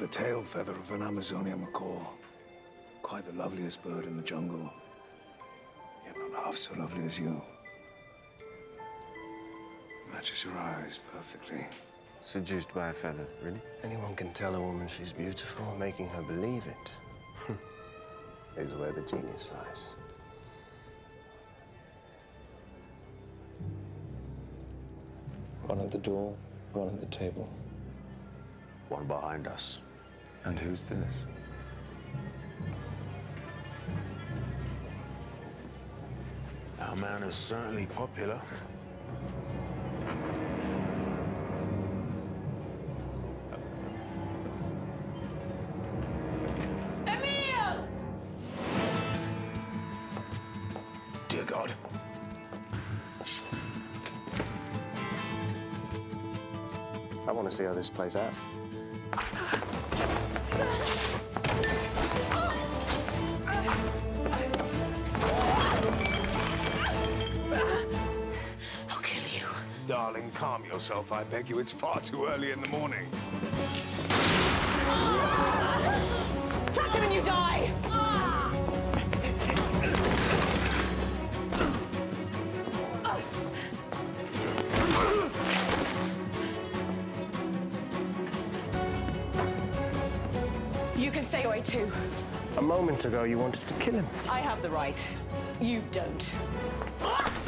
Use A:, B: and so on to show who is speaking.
A: The tail feather of an Amazonian macaw. Quite the loveliest bird in the jungle. Yet not half so lovely as you. Matches your eyes perfectly.
B: Seduced by a feather, really?
C: Anyone can tell a woman she's beautiful, making her believe it is where the genius lies. One at the door, one at the table.
B: One behind us.
A: And who's this?
B: Our man is certainly popular.
D: Emile!
A: Dear God.
C: I want to see how this plays out.
D: I'll kill you.
A: Darling, calm yourself, I beg you. It's far too early in the morning.
D: You can stay away too.
C: A moment ago, you wanted to kill him.
D: I have the right. You don't.